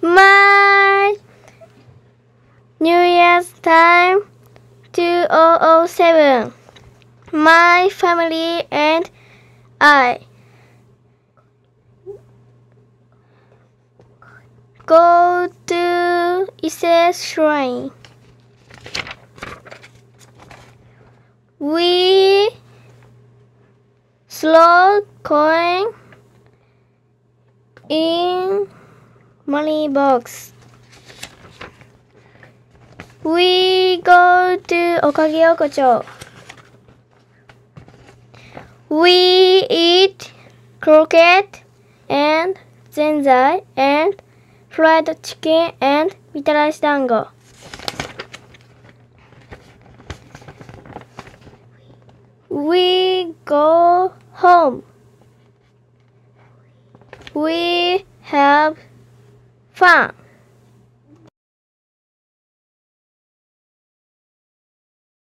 My New Year's time 2007. My family and I go to Ise Shrine. We slow coin in money box. We go to Okage Yokocho. We eat croquette and zenzai and fried chicken and mitarashi dango. We go home. We have 放。